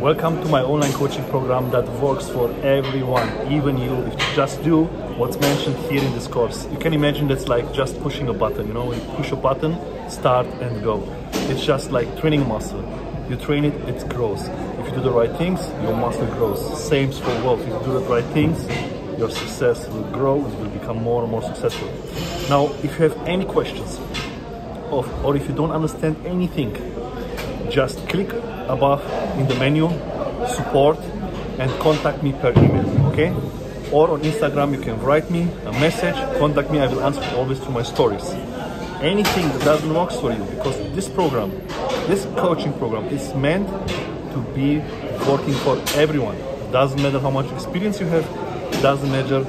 Welcome to my online coaching program that works for everyone, even you. If you just do what's mentioned here in this course, you can imagine that's like just pushing a button. You know, when you push a button, start and go. It's just like training muscle. You train it, it grows. If you do the right things, your muscle grows. Same for wealth. If you do the right things, your success will grow and will become more and more successful. Now, if you have any questions, of, or if you don't understand anything, just click above in the menu, support, and contact me per email, okay? Or on Instagram, you can write me a message, contact me, I will answer always to my stories. Anything that doesn't work for you, because this program, this coaching program is meant to be working for everyone. Doesn't matter how much experience you have, doesn't matter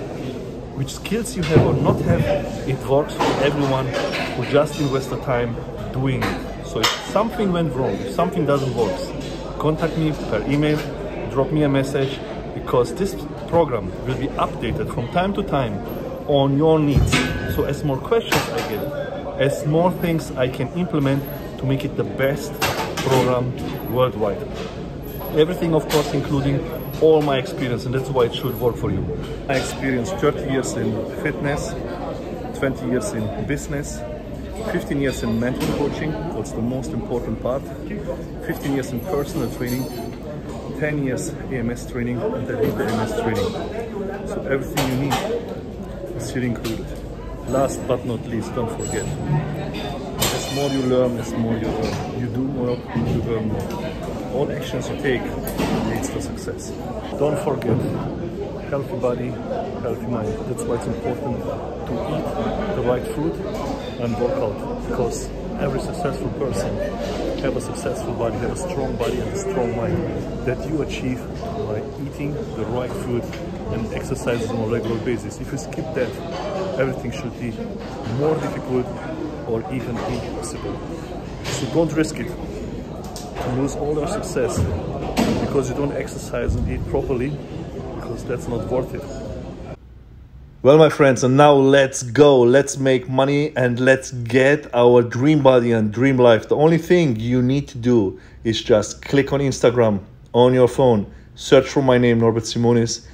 which skills you have or not have, it works for everyone who just invest the time doing it. So if something went wrong, if something doesn't work, contact me per email, drop me a message, because this program will be updated from time to time on your needs. So as more questions I get, as more things I can implement to make it the best program worldwide. Everything, of course, including all my experience, and that's why it should work for you. I experienced 30 years in fitness, 20 years in business, 15 years in mental coaching, what's the most important part, 15 years in personal training, 10 years EMS training, and then EMS training. So everything you need is here included. Last but not least, don't forget, as more you learn, as more you. You do more, you learn more. All actions you take leads to success. Don't forget, healthy body, healthy mind. That's why it's important to eat the right food and work out because every successful person have a successful body, have a strong body and a strong mind that you achieve by eating the right food and exercises on a regular basis. If you skip that, everything should be more difficult or even impossible. So don't risk it to lose all your success because you don't exercise and eat properly because that's not worth it. Well, my friends, and now let's go. Let's make money and let's get our dream body and dream life. The only thing you need to do is just click on Instagram on your phone, search for my name, Norbert Simonis.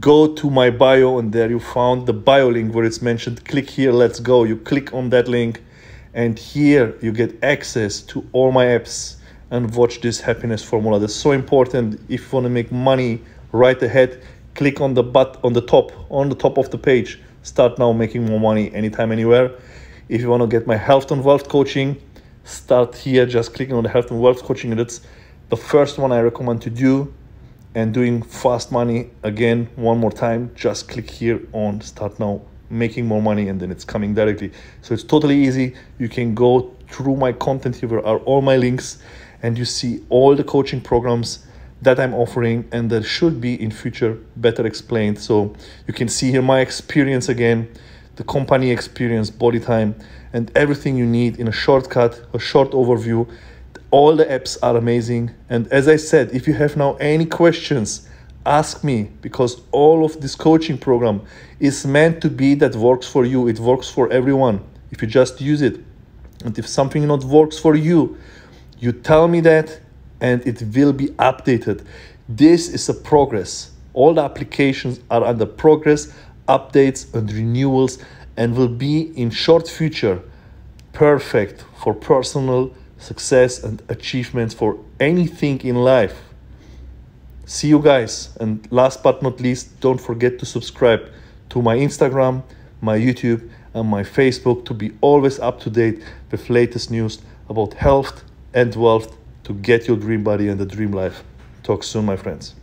Go to my bio, and there you found the bio link where it's mentioned. Click here, let's go. You click on that link, and here you get access to all my apps and watch this happiness formula. That's so important if you want to make money right ahead. Click on the but on the top, on the top of the page. Start now making more money anytime, anywhere. If you want to get my health and wealth coaching, start here just clicking on the health and wealth coaching. And that's the first one I recommend to do. And doing fast money again, one more time, just click here on start now making more money and then it's coming directly. So it's totally easy. You can go through my content here are all my links and you see all the coaching programs that I'm offering and that should be in future better explained. So you can see here my experience again, the company experience, body time, and everything you need in a shortcut, a short overview. All the apps are amazing. And as I said, if you have now any questions, ask me because all of this coaching program is meant to be that works for you. It works for everyone if you just use it. And if something not works for you, you tell me that and it will be updated. This is a progress. All the applications are under progress, updates and renewals and will be in short future perfect for personal success and achievements for anything in life. See you guys. And last but not least, don't forget to subscribe to my Instagram, my YouTube, and my Facebook to be always up to date with latest news about health and wealth to get your dream body and the dream life. Talk soon, my friends.